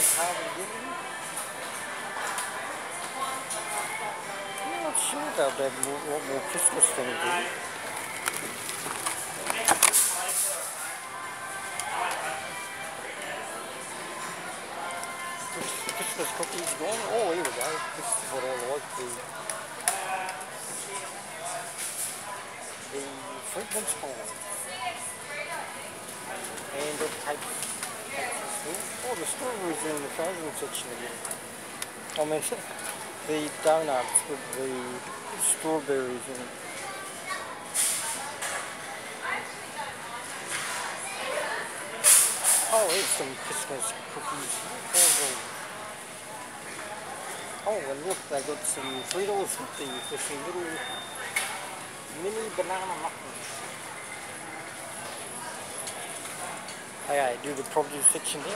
I'm not sure about that, what more Christmas thing do. Christmas cookies going. Oh, here we go. This is what I like. The, the fragrance bomb. Oh, the strawberries in the frozen section again. I mean, the donuts with the strawberries in it. Oh, here's some Christmas cookies. Oh, and look, they got some Fritos with the some little mini banana muffins. Okay, do the produce section here.